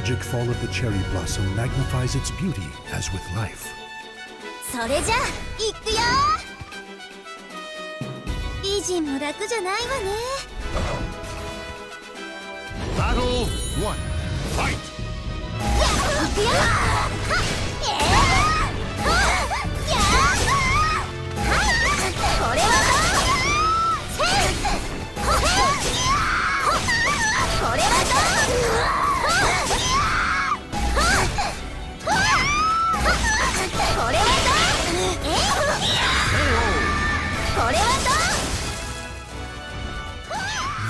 magic fall of the cherry blossom magnifies its beauty as with life. それじゃいくよ維持も楽じゃないわね Battle 1 Fight! いくよこれは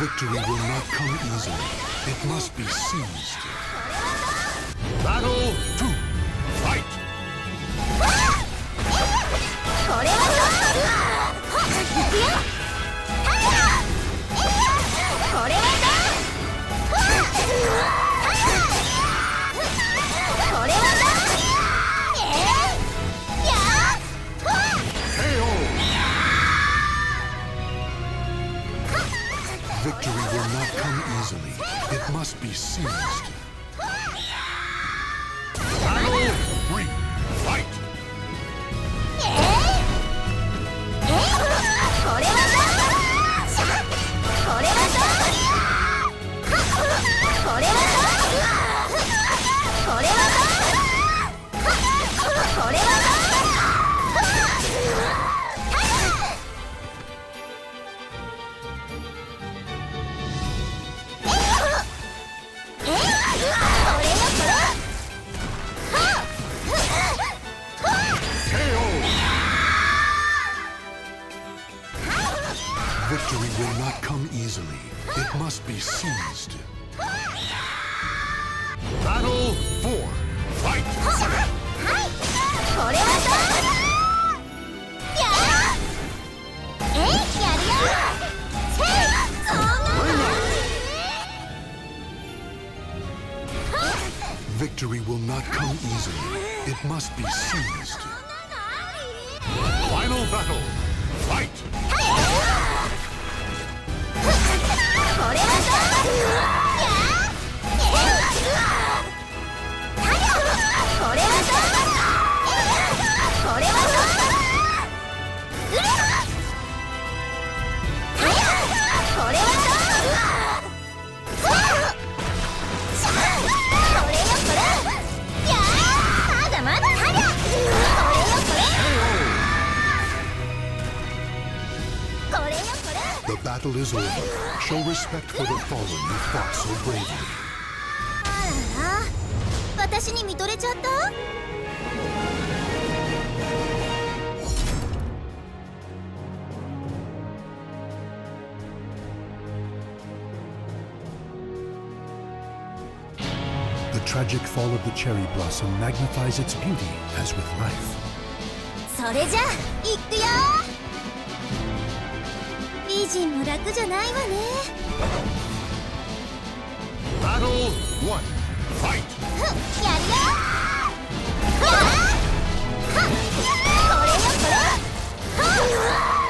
victory will not come easily. It must be seized. Battle 2. Fight! Ah! be seized. will not come easily. It must be seized. Battle 4. Fight! Victory will not come easily. It must be seized. Final battle! Yeah! battle is over, show respect for the fallen you fought so bravely. Uh-huh. The tragic fall of the cherry blossom magnifies its beauty as with life. それじゃ、いくよ人も楽じゃないわね。バトル1ファイトやるよこれよこれ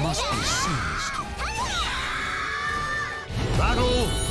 must be seized. Battle!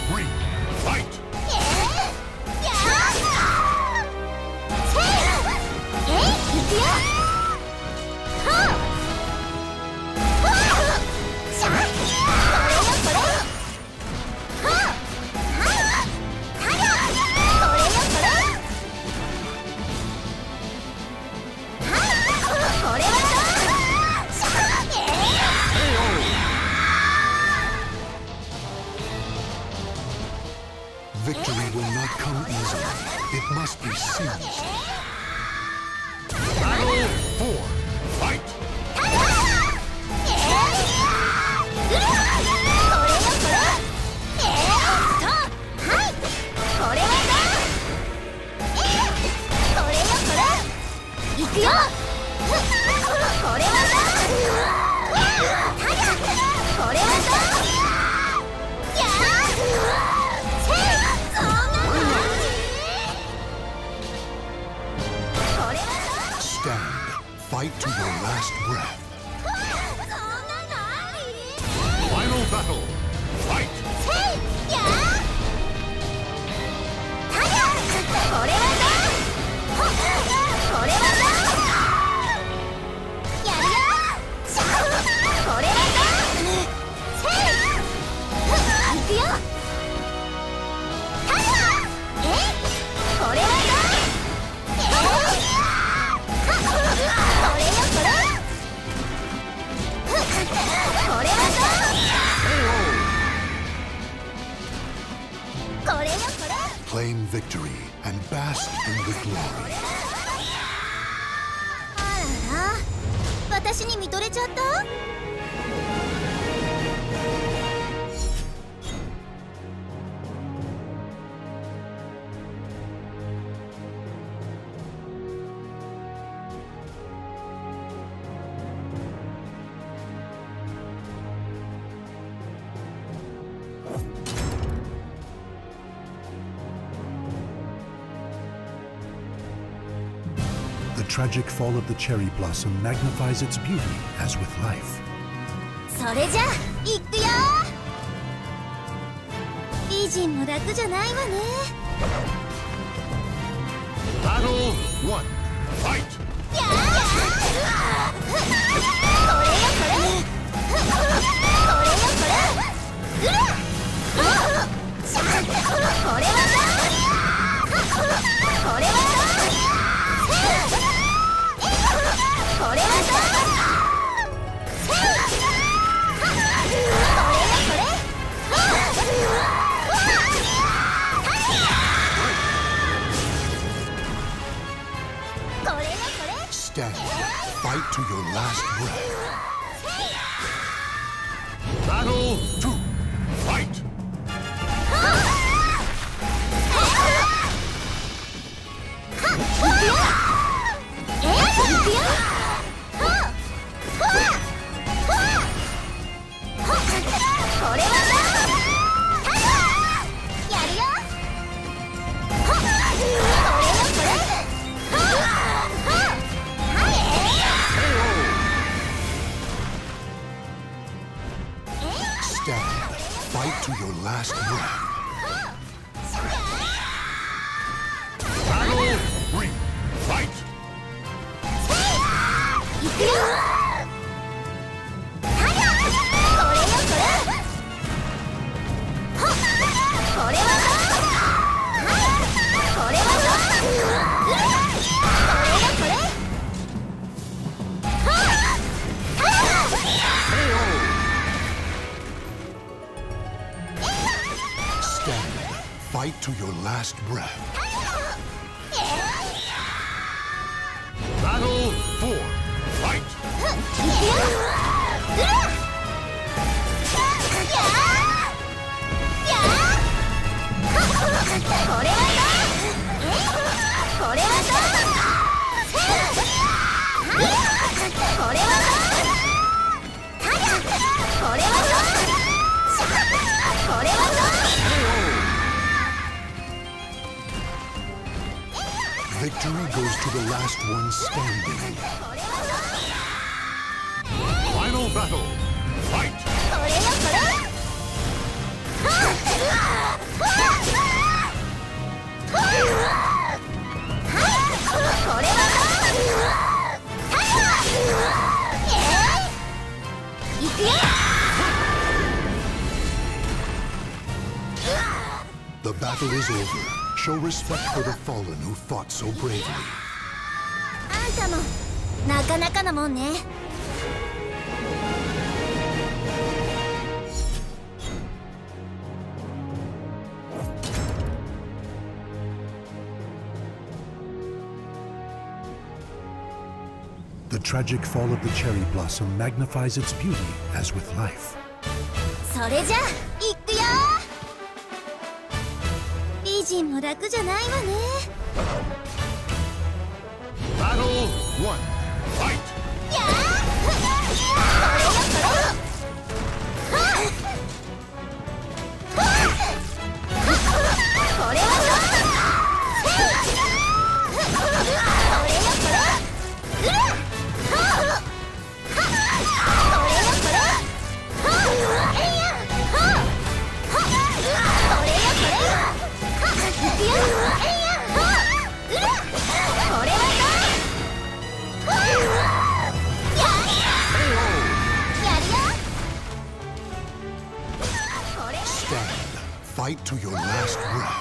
tragic fall of the cherry blossom magnifies its beauty as with life. Battle 1 Fight! やあこれよこれ!これよこれ!くら Stand. Fight to your last breath. Battle over. Show respect for the fallen who fought so bravely. The tragic fall of the cherry blossom magnifies its beauty as with life. それじゃ、いくよイジも楽じゃないわね。バトル1ファイト fight to your last breath.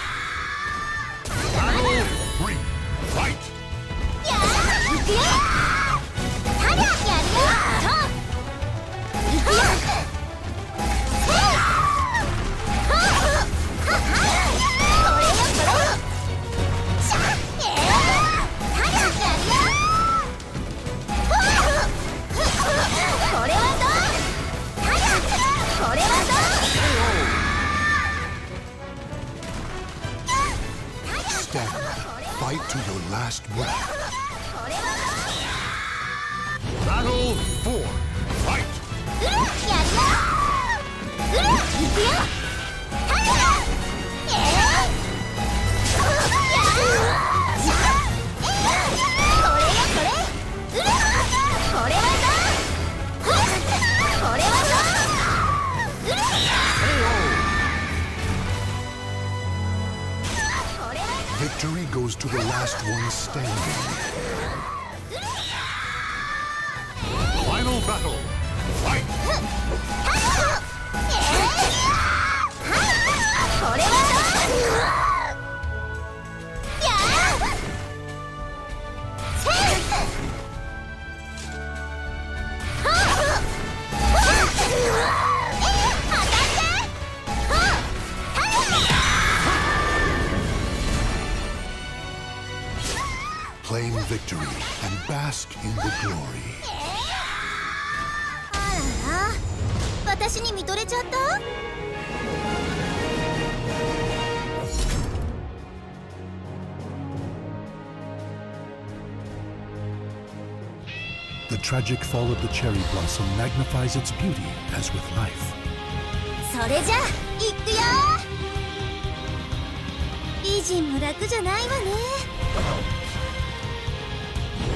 goes to the last one standing. Final battle. Fight! bask in the glory. あらら、私に見とれちゃった？The tragic fall of the cherry blossom magnifies its beauty as with life. それじゃ、いくよ美人も楽じゃないわね。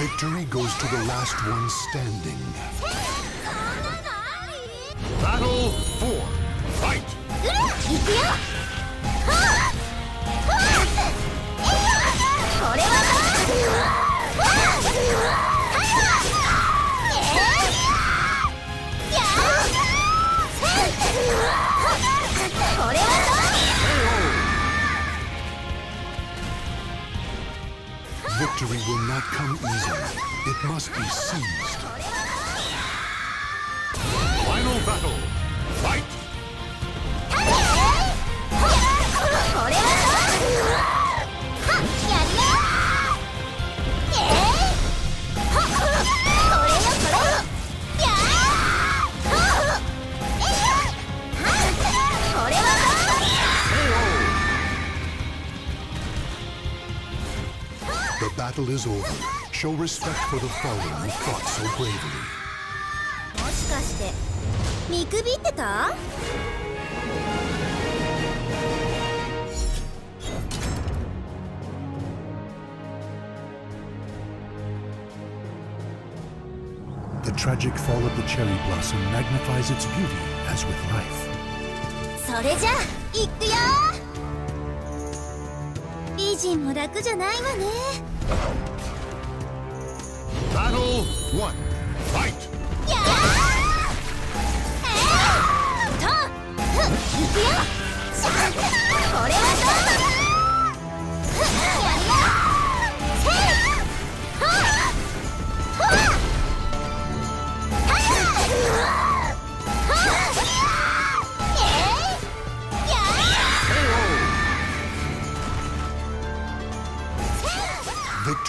Victory goes to the last one standing. Battle 4. Fight! Victory will not come easily. It must be seized. Final battle. battle is over. Show respect for the fallen who fought so bravely. もしかして見くびってた The tragic fall of the cherry blossom magnifies its beauty as with life. それじゃ行くよ美人も楽じゃないわね Battle 1. Fight! や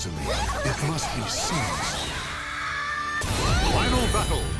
Easily. It must be seized. Final battle.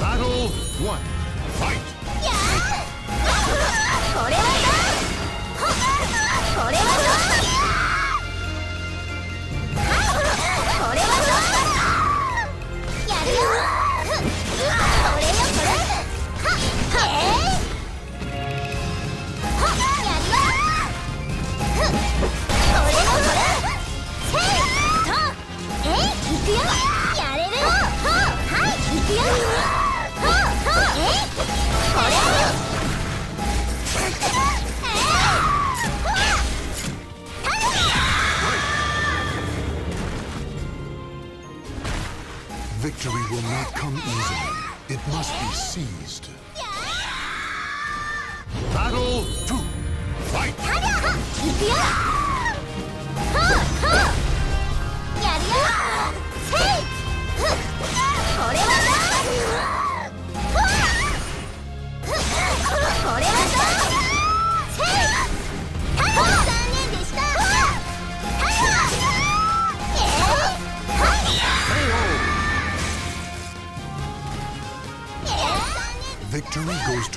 Battle one. Fight. これはどう？これはどう？行くよ Victory will not come easily. It must be seized. Battle 2. Fight!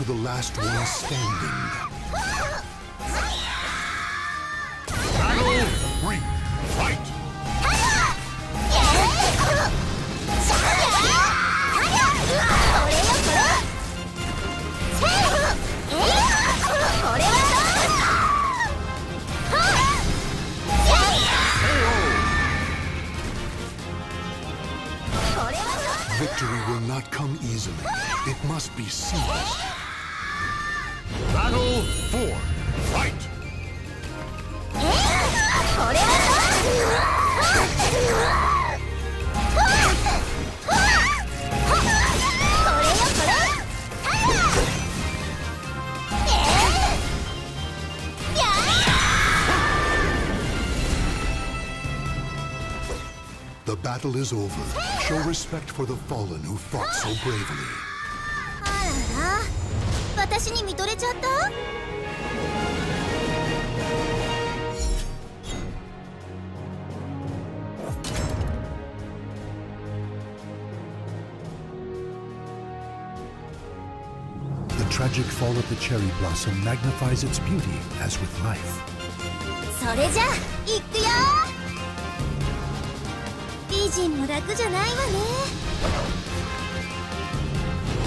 To the last one standing. The battle is over. Show respect for the fallen who fought so bravely. あらら私に見とれちゃった The tragic fall of the cherry blossom magnifies its beauty as with life. それじゃ行くよ美 人も楽じゃないわね。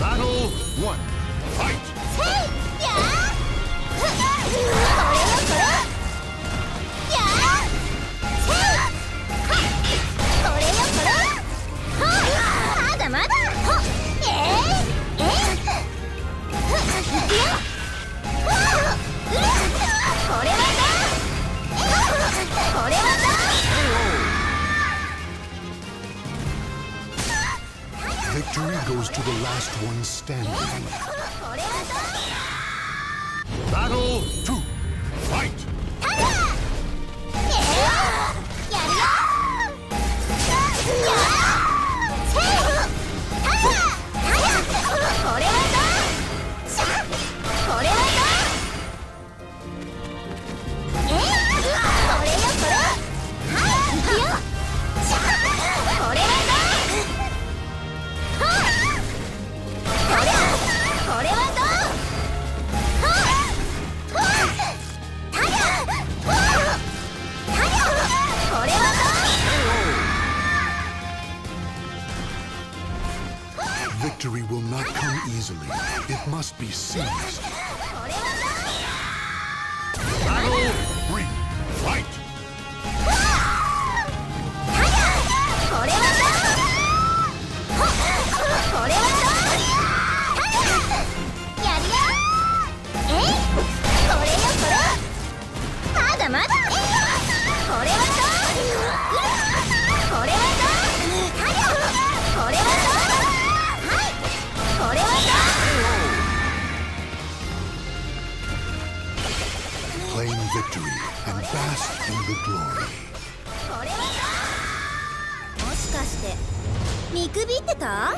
Battle one. Fight. せいや goes to the last one standing. Battle 2! victory and bask in the glory. これはどうもしかして見くびってた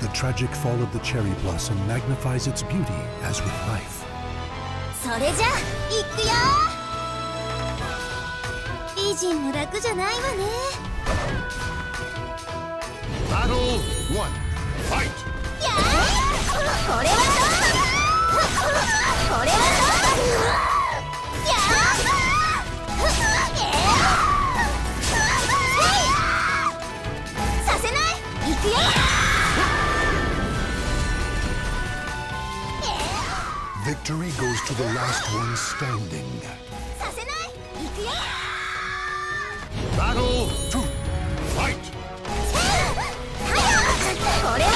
The tragic fall of the cherry blossom magnifies its beauty as with life. それじゃ行くよ 美人も楽じゃないわね Battle one. Fight. やーこれはどうこれはどうやーえーさせない行くよ Victory goes to the last one standing. させない行くよ Battle two. Fight. これ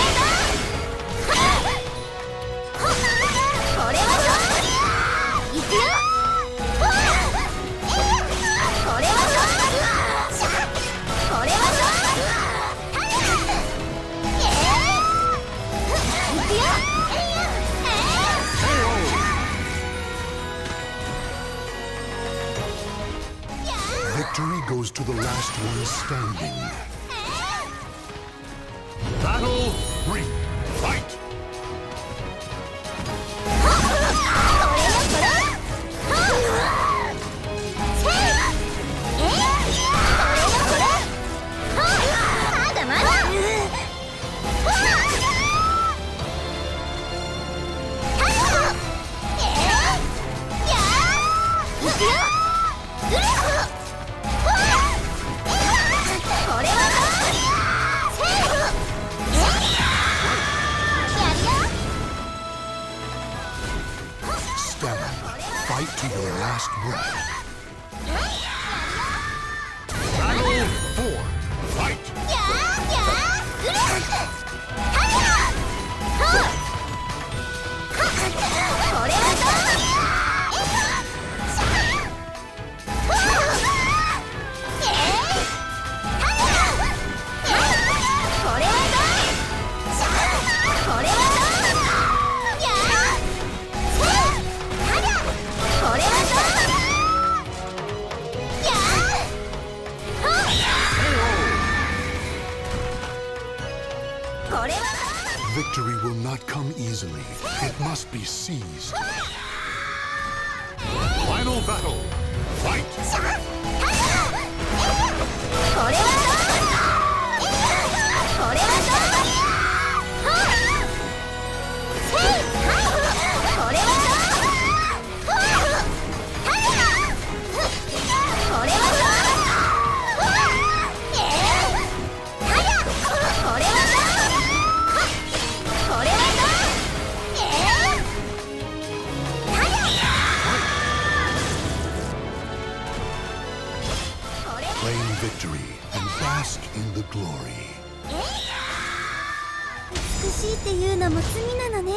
美しいっていうのも罪なのね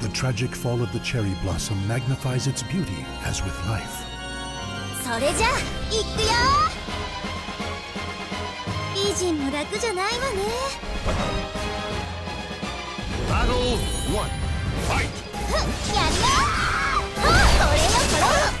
The tragic fall of the cherry blossom magnifies its beauty as with life. それじゃ行くよ イジンも楽じゃないわね。バトルファイトやったこれよこれよ。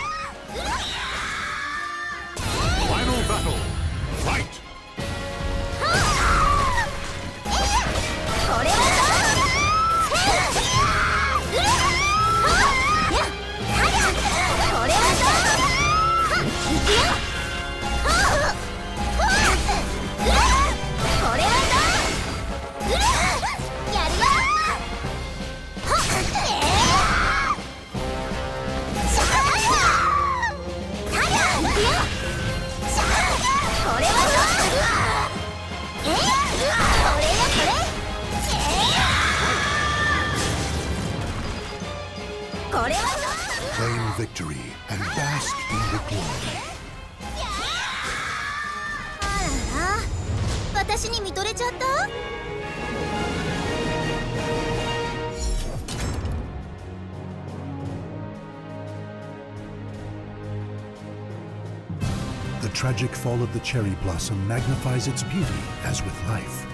The tragic fall of the cherry blossom magnifies its beauty as with life.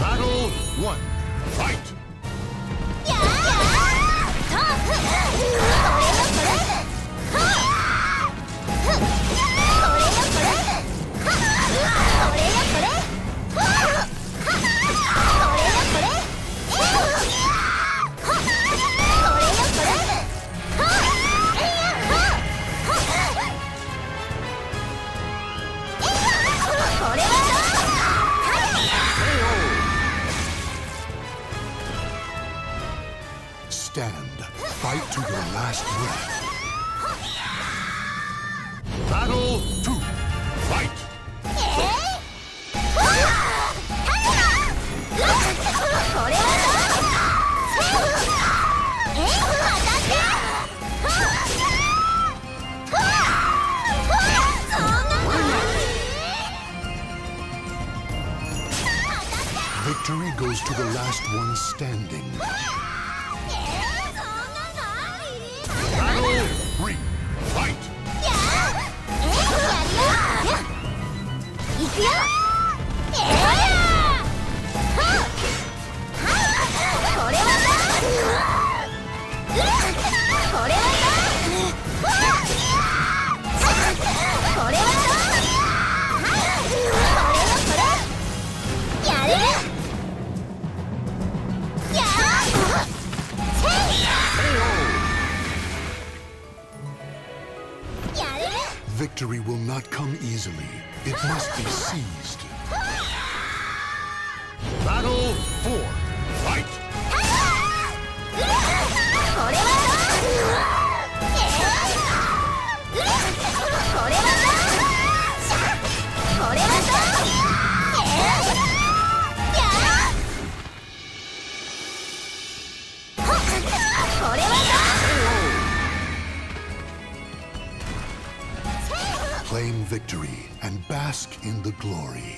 Battle 1 last breath. Battle 2. Fight! Victory goes to the last one standing. victory and bask in the glory.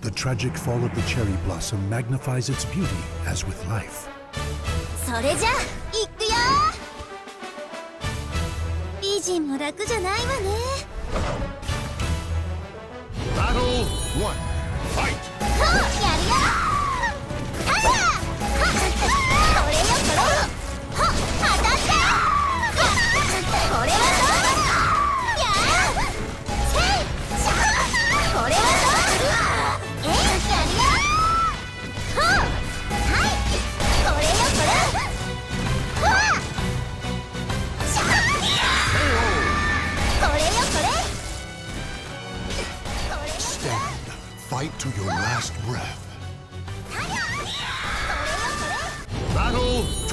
The tragic fall of the cherry blossom magnifies its beauty as with life. それじゃ、いくよ美人も楽じゃないわね。Battle one. Fight! fight to your last breath. Battle!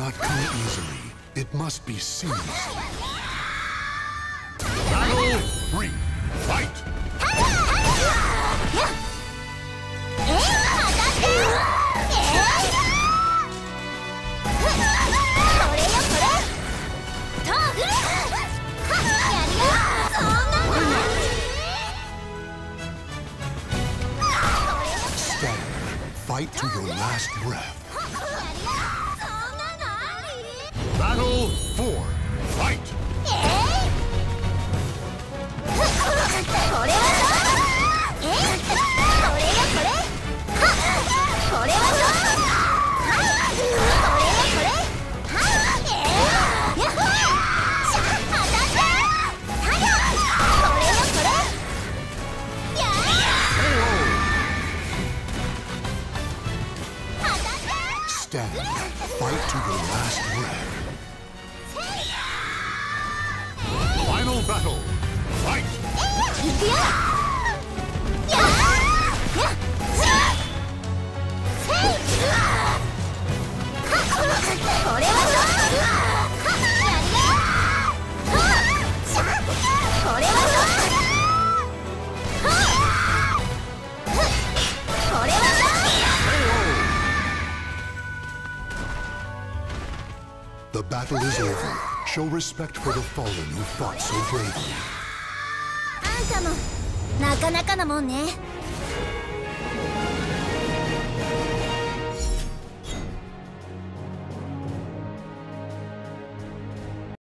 not come easily. It must be seized. Battle three. Fight! Fight to your last breath. Respect for the fallen who fought so bravely. あんたもなかなかなもんね